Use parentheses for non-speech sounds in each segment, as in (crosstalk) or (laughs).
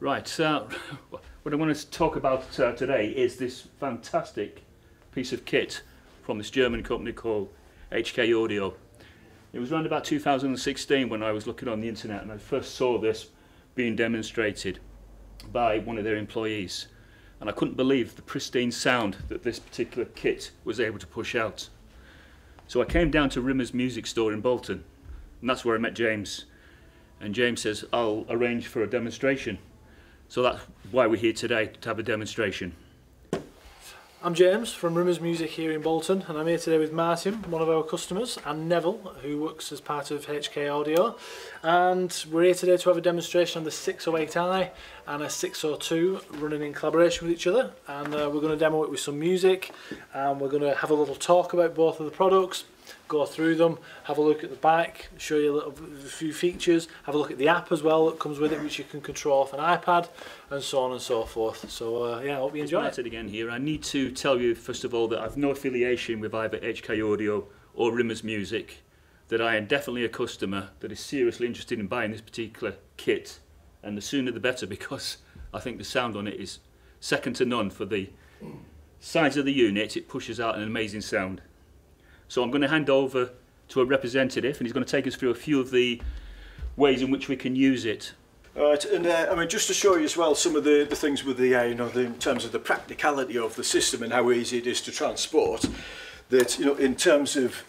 Right, uh, (laughs) what I want to talk about uh, today is this fantastic piece of kit from this German company called HK Audio. It was around about 2016 when I was looking on the internet and I first saw this being demonstrated by one of their employees. And I couldn't believe the pristine sound that this particular kit was able to push out. So I came down to Rimmer's Music Store in Bolton and that's where I met James. And James says, I'll arrange for a demonstration. So that's why we're here today, to have a demonstration. I'm James from Rimmers Music here in Bolton and I'm here today with Martin, one of our customers, and Neville, who works as part of HK Audio. And we're here today to have a demonstration of the 608i and a 602 running in collaboration with each other. And uh, we're going to demo it with some music and we're going to have a little talk about both of the products go through them, have a look at the back, show you a, little, a few features, have a look at the app as well that comes with it, which you can control off an iPad, and so on and so forth. So uh, yeah, I hope you enjoy it. again here. I need to tell you, first of all, that I've no affiliation with either HK Audio or Rimmers Music, that I am definitely a customer that is seriously interested in buying this particular kit, and the sooner the better, (laughs) because I think the sound on it is second to none for the size of the unit, it pushes out an amazing sound. So I'm going to hand over to a representative and he's going to take us through a few of the ways in which we can use it. All right, and uh, I mean, just to show you as well some of the, the things with the, uh, you know, the, in terms of the practicality of the system and how easy it is to transport, that, you know, in terms of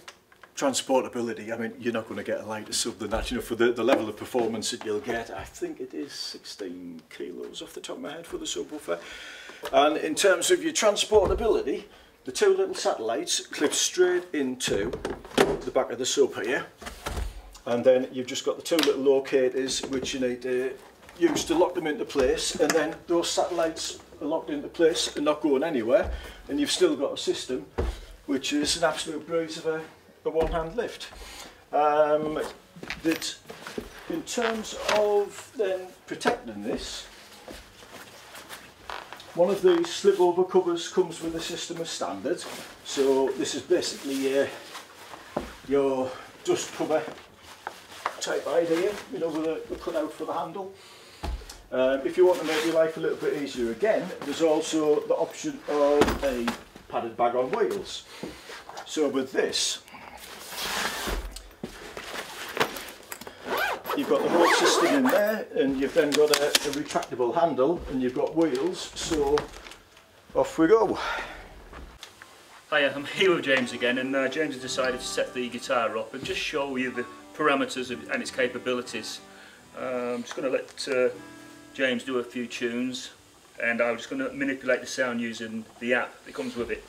transportability, I mean, you're not going to get a lighter sub than that, you know, for the, the level of performance that you'll get. I think it is 16 kilos off the top of my head for the subwoofer. And in terms of your transportability, the two little satellites clip straight into the back of the sub here and then you've just got the two little locators which you need to use to lock them into place and then those satellites are locked into place and not going anywhere and you've still got a system which is an absolute breeze of a, a one-hand lift. Um, that in terms of then protecting this one of these slip over covers comes with a system of standard. So this is basically uh, your dust cover type idea, you know, with a, a cut out for the handle. Um, if you want to make your life a little bit easier again, there's also the option of a padded bag on wheels. So with this, you've got the whole system in there and you've then got a, a retractable handle and you've got wheels so off we go. Hiya, I'm here with James again and uh, James has decided to set the guitar up and just show you the parameters and its capabilities. Uh, I'm just going to let uh, James do a few tunes and I'm just going to manipulate the sound using the app that comes with it.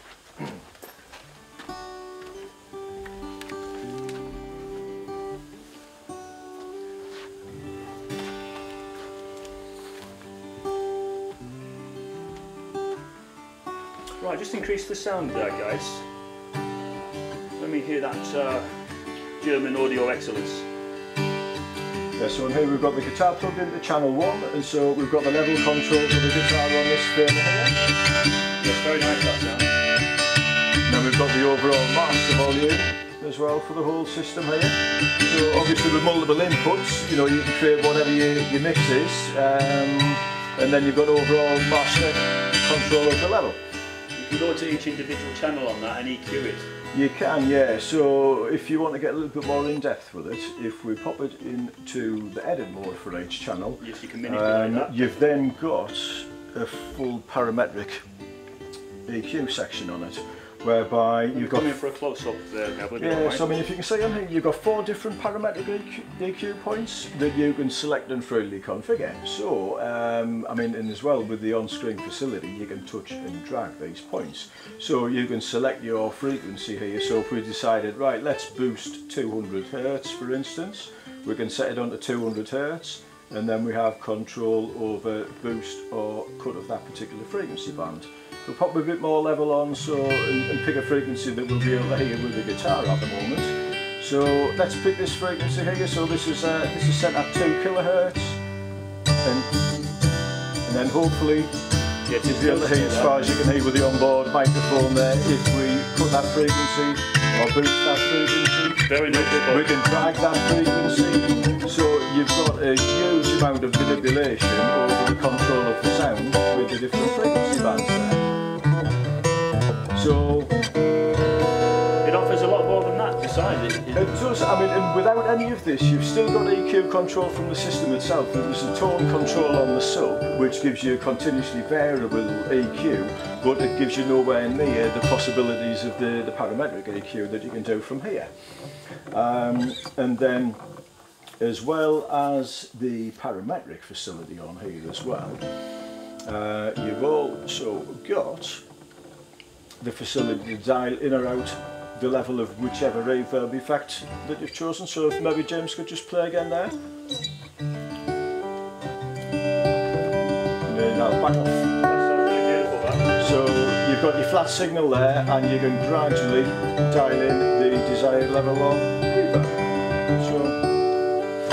Just increase the sound there, guys. Let me hear that uh, German audio excellence. Yeah, so here we've got the guitar plugged into channel 1 and so we've got the level control for the guitar on this fader here. Yes, very nice that sound. Then we've got the overall master volume as well for the whole system here. So obviously with multiple inputs, you know, you can create whatever your, your mix is um, and then you've got overall master control of the level you go to each individual channel on that and EQ it? You can, yeah. So if you want to get a little bit more in depth with it, if we pop it into the edit mode for each channel, yes, you can manipulate um, you've then got a full parametric EQ section on it whereby you've got... Coming for a close-up there, Yeah, so I mean if you can see here, you've got four different parametric EQ points that you can select and freely configure. So, um, I mean, and as well with the on-screen facility, you can touch and drag these points. So you can select your frequency here. So if we decided, right, let's boost 200 Hertz, for instance, we can set it on to 200 Hertz, and then we have control over boost or cut of that particular frequency band. We'll pop a bit more level on so and, and pick a frequency that we'll be to hear with the guitar at the moment. So let's pick this frequency here. So this is uh, this is set at two kilohertz, and and then hopefully Yeah, It's the other as far as you can hear with the onboard microphone there. If we put that frequency or boost that frequency, Very we noticeable. can drag that frequency. So you've got a huge amount of manipulation over the control of the sound with the different frequency bands there. Besides it. It does, I mean, and without any of this, you've still got EQ control from the system itself. There's a tone control on the sub, which gives you a continuously variable EQ, but it gives you nowhere near the possibilities of the, the parametric EQ that you can do from here. Um, and then, as well as the parametric facility on here as well, uh, you've also got the facility to dial in or out the level of whichever reverb effect that you've chosen. So maybe James could just play again there. And then I'll back off. So you've got your flat signal there and you can gradually dial in the desired level of reverb. So,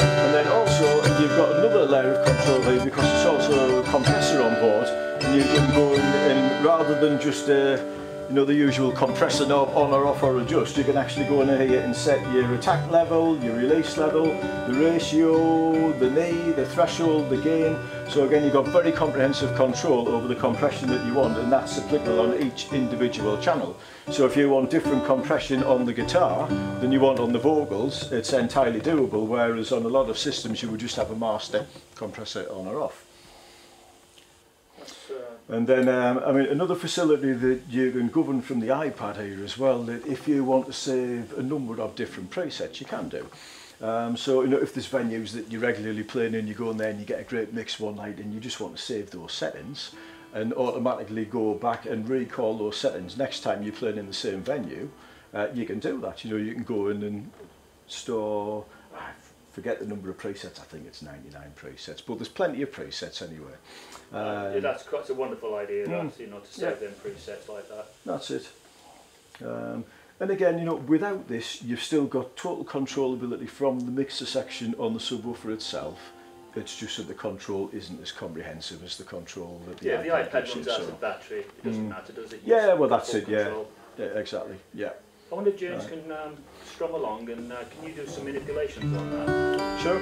and then also you've got another layer of control here because it's also a compressor on board and you can go in and rather than just uh, you know the usual compressor knob on or off or adjust. You can actually go in here and set your attack level, your release level, the ratio, the knee, the threshold, the gain. So again you've got very comprehensive control over the compression that you want and that's applicable on each individual channel. So if you want different compression on the guitar than you want on the vocals it's entirely doable whereas on a lot of systems you would just have a master compressor on or off. Uh, and then, um, I mean, another facility that you can govern from the iPad here as well, that if you want to save a number of different presets, you can do. Um, so, you know, if there's venues that you're regularly playing in, you go in there and you get a great mix one night and you just want to save those settings and automatically go back and recall those settings next time you're playing in the same venue, uh, you can do that. You know, you can go in and store, I forget the number of presets, I think it's 99 presets, but there's plenty of presets anyway. Um, yeah, that's quite a wonderful idea, mm, you know, to save yeah. them presets like that. That's it. Um, and again, you know, without this, you've still got total controllability from the mixer section on the subwoofer itself. It's just that the control isn't as comprehensive as the control that the Yeah, the iPad iPad gives you. runs out So. of battery. It doesn't Mm. matter, does it? Yeah, well, that's it, yeah. Yeah, exactly. Yeah. I wonder if James Right. can um, strum along and uh, can you do some manipulations on that? Sure.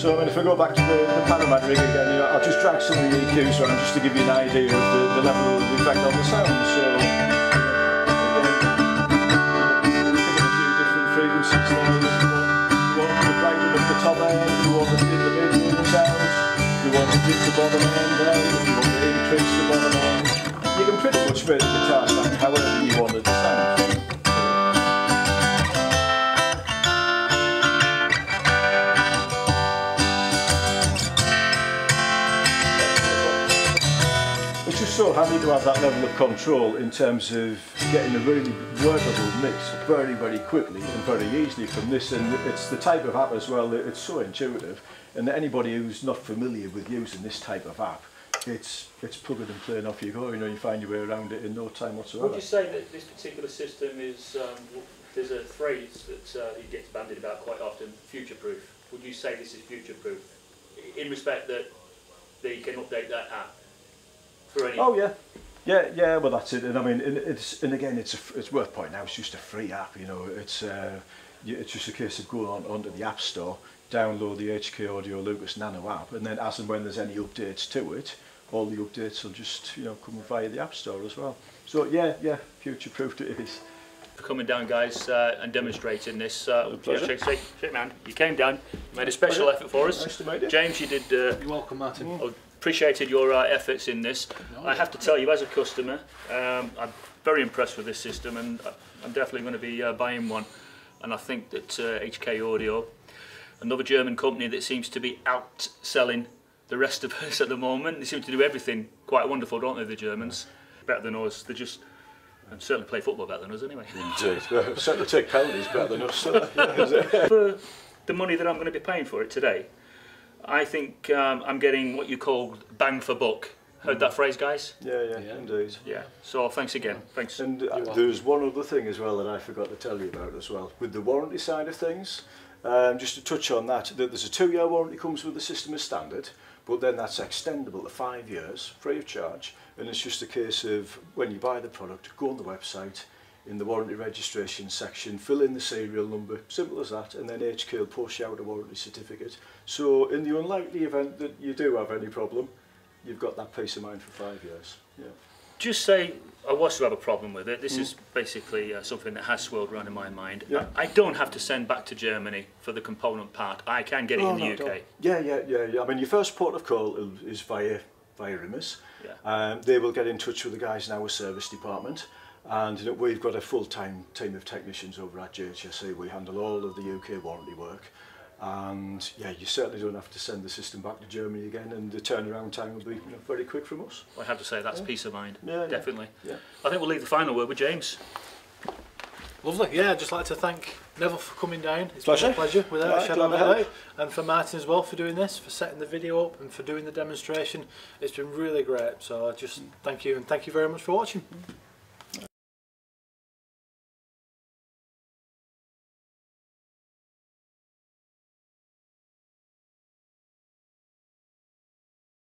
So I mean, if I go back to the, the parametric again, you know, I'll just drag some of the EQs around just to give you an idea of the, the level of effect on the sound. So again, give it a few different frequencies there. You want, you want to brighten up the top end, you want to the mid you want to dip the bottom end you want to increase the bottom end. You can pretty much make the guitar sound however you want it to sound. Handy to have that level of control in terms of getting a really workable mix very, very quickly and very easily from this. And it's the type of app as well it's so intuitive. And anybody who's not familiar with using this type of app, it's it's plug and play and off you go. You know, you find your way around it in no time whatsoever. Would you say that this particular system is, um, there's a phrase that uh, gets bandied about quite often, future-proof. Would you say this is future-proof? In respect that they can update that app for any... Oh yeah, yeah, yeah. Well, that's it. And I mean, and it's and again, it's a, f- it's worth pointing out. It's just a free app. You know, it's uh, it's just a case of going on onto the app store, download the HK Audio Lucas Nano app, and then as and when there's any updates to it, all the updates will just you know come via the app store as well. So yeah, yeah, future proofed it is. for coming down, guys, uh, and demonstrating this. Uh, pleasure. shake, shake, shake, man. You came down, you made a special Pleasure. effort for us. Nice to meet you. James, you did. Uh, You're welcome, Martin. I appreciated your uh, efforts in this. I have to tell you, as a customer, um, I'm very impressed with this system, and I'm definitely going to be uh, buying one. And I think that uh, HK Audio, another German company that seems to be outselling the rest of (laughs) us at the moment, they seem to do everything quite wonderful, don't they? The Germans, better than us. They just and certainly play football better than us, anyway. Indeed, (laughs) certainly take penalties better than us. (laughs) For the money that I'm going to be paying for it today, I think um, I'm getting what you call bang for buck. Heard that phrase, guys? yeah, yeah, indeed. Yeah. So thanks again. Thanks. And uh, there's one other thing as well that I forgot to tell you about as well. With the warranty side of things, um, just to touch on that, that there's a two-year warranty comes with the system as standard, but then that's extendable to five years, free of charge, and it's just a case of when you buy the product, go on the website, in the warranty registration section, fill in the serial number, simple as that, and then HK will you out a warranty certificate. So in the unlikely event that you do have any problem, you've got that peace of mind for five years. Yeah. Just say I was to have a problem with it. This is basically uh, something that has swirled around in my mind. Yeah. I, I don't have to send back to Germany for the component part. I can get it in the no, UK. Yeah, yeah, yeah, yeah. I mean, your first port of call is via via Rimmers. Yeah. Um, they will get in touch with the guys in our service department. And you know, we've got a full-time team of technicians over at JHSE. We handle all of the UK warranty work. And yeah, you certainly don't have to send the system back to Germany again, and the turnaround time will be you know, very quick from us. I have to say that's peace of mind. Yeah, yeah. Definitely. Yeah. I think we'll leave the final word with James. Lovely. Yeah, I'd just like to thank Neville for coming down. It's Pleasure. been a pleasure without Right, a shadow of a doubt. And for Martin as well for doing this, for setting the video up and for doing the demonstration. It's been really great. So just thank you and thank you very much for watching.